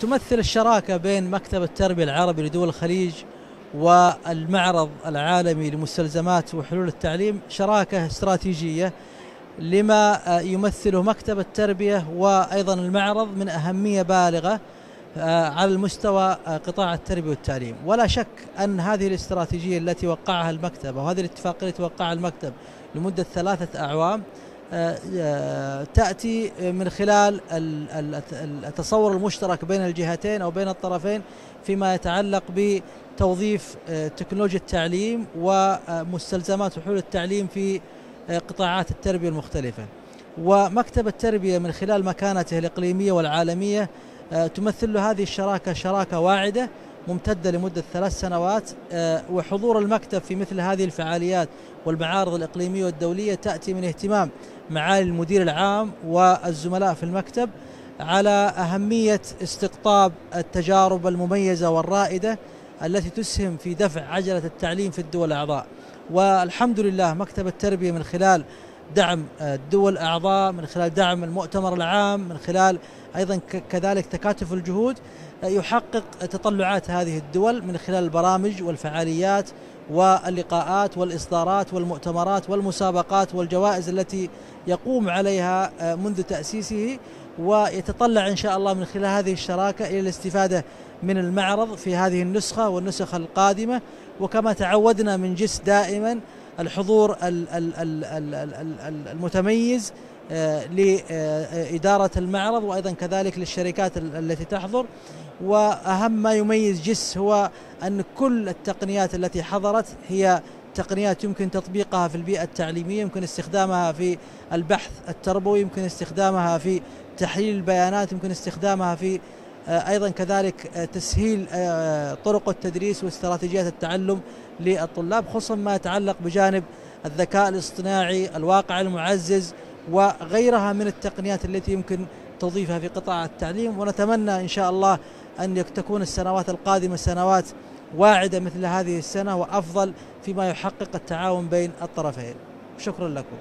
تمثل الشراكة بين مكتب التربية العربي لدول الخليج والمعرض العالمي لمستلزمات وحلول التعليم شراكة استراتيجية لما يمثله مكتب التربية وأيضا المعرض من أهمية بالغة على المستوى قطاع التربية والتعليم. ولا شك أن هذه الاستراتيجية التي وقعها المكتب وهذه الاتفاقية التي وقعها المكتب لمدة ثلاثة أعوام تأتي من خلال التصور المشترك بين الجهتين أو بين الطرفين فيما يتعلق بتوظيف تكنولوجيا التعليم ومستلزمات وحلول التعليم في قطاعات التربية المختلفة. ومكتب التربية من خلال مكانته الإقليمية والعالمية تمثل له هذه الشراكة شراكة واعدة ممتدة لمدة ثلاث سنوات وحضور المكتب في مثل هذه الفعاليات والمعارض الإقليمية والدولية تأتي من اهتمام معالي المدير العام والزملاء في المكتب على أهمية استقطاب التجارب المميزة والرائدة التي تسهم في دفع عجلة التعليم في الدول الأعضاء. والحمد لله مكتب التربية من خلال دعم الدول الأعضاء من خلال دعم المؤتمر العام من خلال أيضا كذلك تكاتف الجهود يحقق تطلعات هذه الدول من خلال البرامج والفعاليات واللقاءات والإصدارات والمؤتمرات والمسابقات والجوائز التي يقوم عليها منذ تأسيسه ويتطلع إن شاء الله من خلال هذه الشراكة إلى الاستفادة من المعرض في هذه النسخة والنسخ القادمة. وكما تعودنا من جس دائما الحضور المتميز لإدارة المعرض وأيضا كذلك للشركات التي تحضر. وأهم ما يميز جس هو أن كل التقنيات التي حضرت هي تقنيات يمكن تطبيقها في البيئة التعليمية يمكن استخدامها في البحث التربوي يمكن استخدامها في تحليل البيانات يمكن استخدامها في أيضا كذلك تسهيل طرق التدريس واستراتيجيات التعلم للطلاب خصوصا ما يتعلق بجانب الذكاء الاصطناعي الواقع المعزز وغيرها من التقنيات التي يمكن توظيفها في قطاع التعليم. ونتمنى إن شاء الله أن تكون السنوات القادمة سنوات واعدة مثل هذه السنة وأفضل فيما يحقق التعاون بين الطرفين. شكرا لكم.